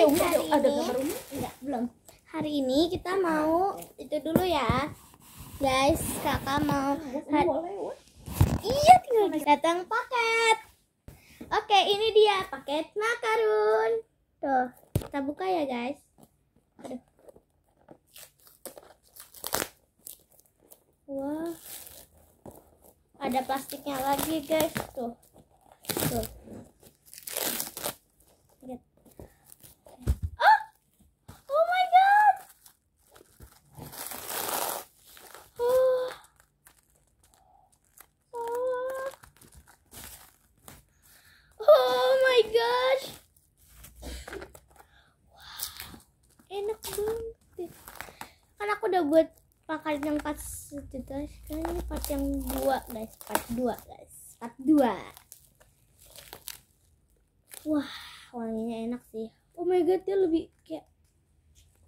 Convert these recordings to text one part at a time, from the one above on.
guys, udah, hari ada ini gambar Umi? enggak belum. Hari ini kita mau itu dulu ya. Guys, kakak mau Umi. Iya, tinggal datang paket. Oke, ini dia paket makarun. Tuh, kita buka ya, guys. Aduh. Wah. Ada plastiknya lagi, guys. Tuh. Lihat. Oh! Oh my god. Oh. Oh. Oh my gosh. Wow. Enak banget. deh. Kan aku udah buat pakai yang part guys. Kan ini part yang dua guys. Part dua guys. Part dua. Wah, wanginya enak sih. Oh my god, dia lebih kayak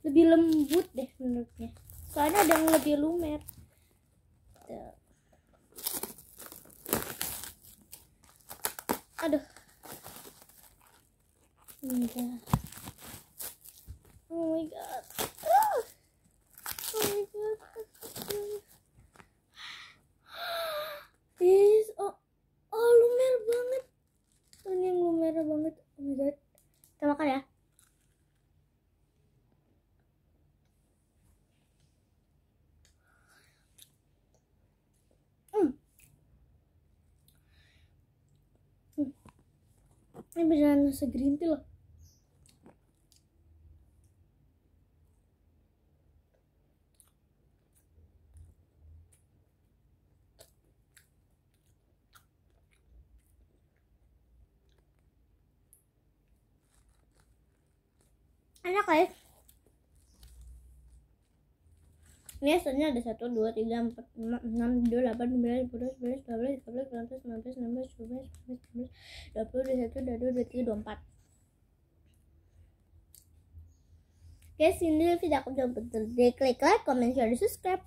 lebih lembut deh menurutnya. Soalnya ada yang lebih lumer. Aduh. Enggak. Oh my god. Ah. Oh my god. This oh, oh lumer banget. Oh, ini yang lumer banget. Oh my god. Kita makan ya. Hmm. Ini beneran rasa green tea loh. Enak Ini hasilnya ada 1, 2, 3, 4, 5, 6, 7, 8, 9, 10, 11, 12, 13, 14, 15, 16, 17, 18, 19, 20, 21, 22, 23, 24 Guys, ini video aku jangan lupa klik like, comment, share, dan subscribe